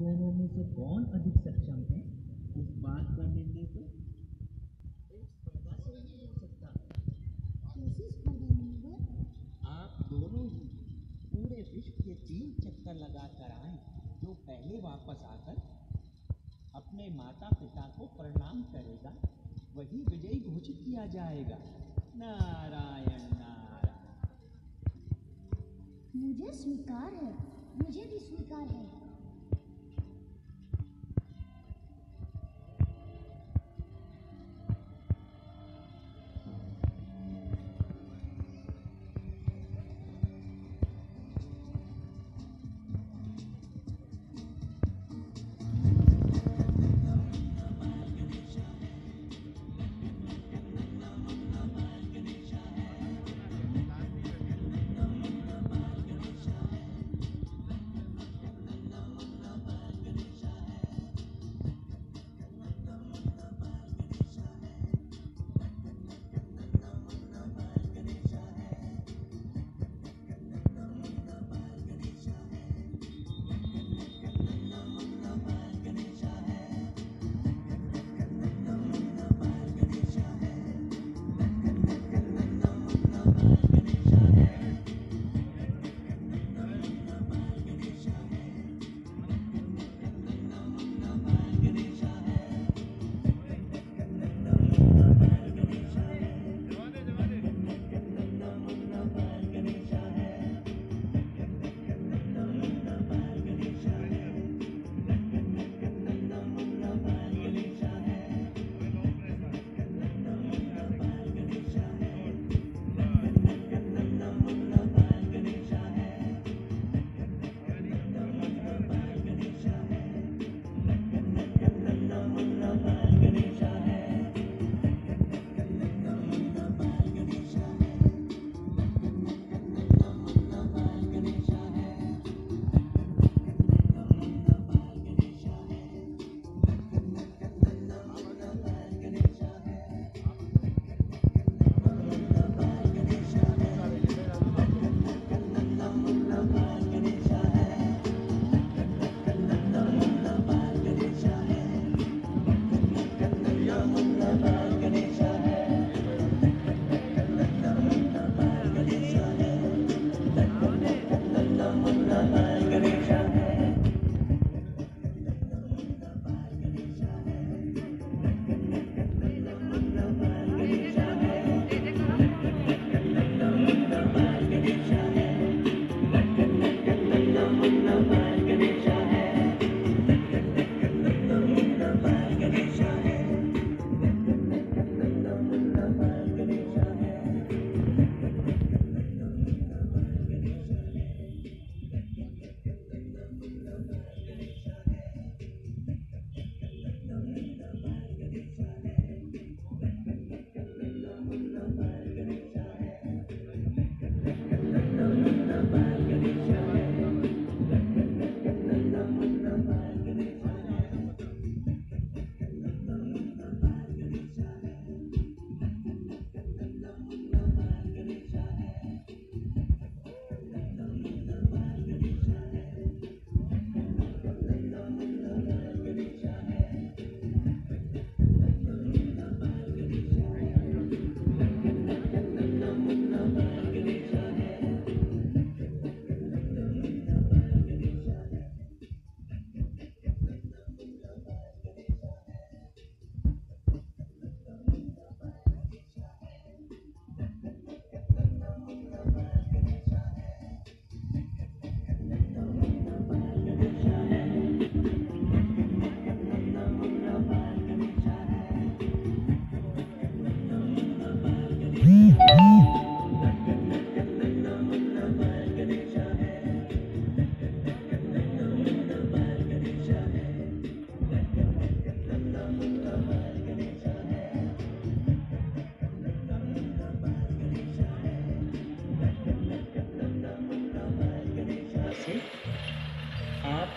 दोनों में से कौन अधिक सक्षम है? इस बात का निर्णय तो ही हो आप दोनों ही पूरे विश्व के तीन चक्कर लगा कर आए जो पहले वापस आकर अपने माता पिता को प्रणाम करेगा वही विजयी घोषित किया जाएगा। नारायण नारायण। मुझे स्वीकार है मुझे भी स्वीकार है।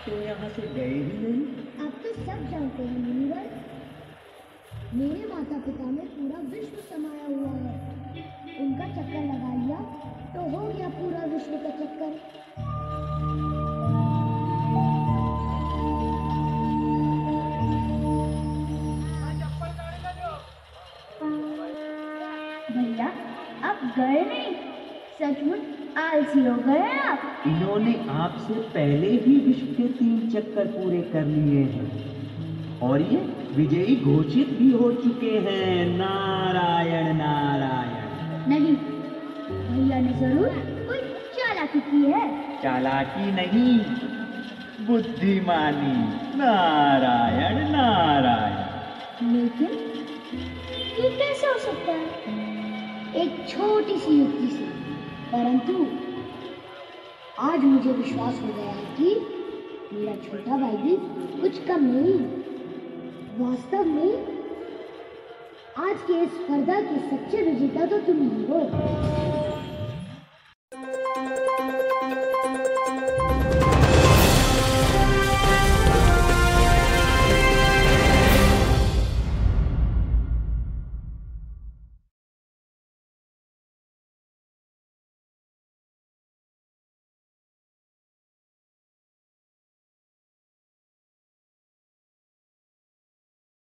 तो यहाँ से? गए ही नहीं। आप तो सब जानते हैं मुनिवर। मेरे माता पिता में पूरा विश्व समाया हुआ है। उनका चक्कर लगा लिया तो हो गया पूरा विश्व का चक्कर। भैया अब गए नहीं? सचमुच आलसी हो गए आप। इन्होंने आपसे पहले ही विश्व के तीन चक्कर पूरे कर लिए हैं। और ये विजयी घोषित भी हो चुके हैं। नारायण नारायण। नहीं भैया ने ज़रूर कोई चालाकी की है। चालाकी नहीं बुद्धिमानी। नारायण नारायण। लेकिन ये कैसे हो सकता है? एक छोटी सी युक्ति से परंतु आज मुझे विश्वास हो गया है कि मेरा छोटा भाई भी कुछ कम नहीं। वास्तव में आज के इस स्पर्धा के सच्चे विजेता तो तुम ही हो।